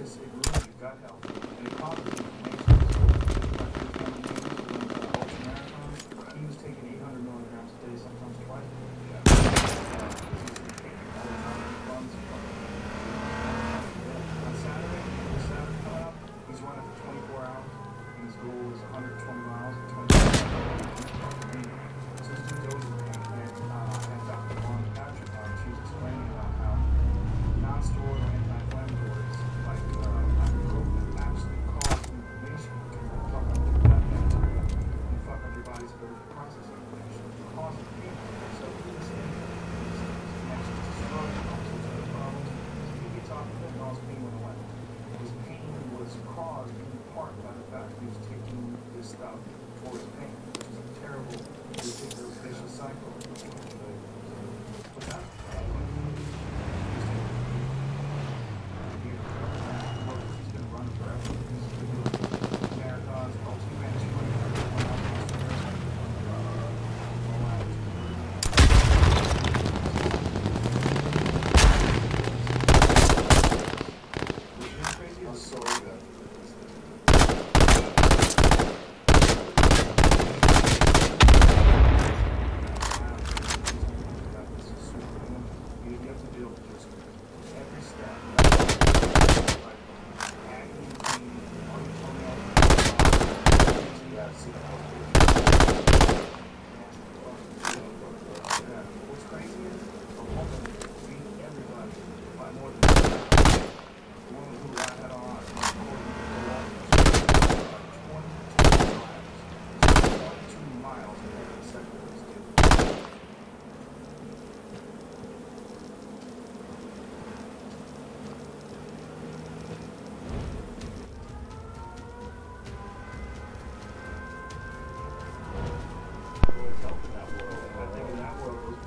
just ignoring gut health and Part by the fact that he's taking this stuff towards paint, which is a terrible, ridiculous Sim.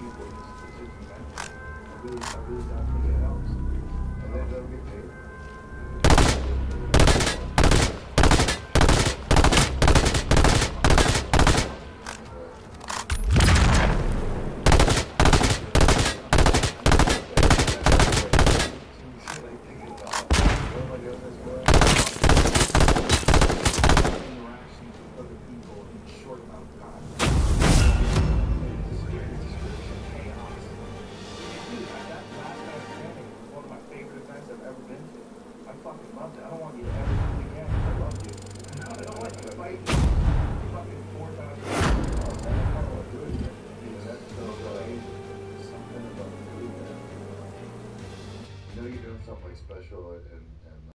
people in this position back. I really, I really don't think it helps. And they don't get paid. Thank oh you. something special and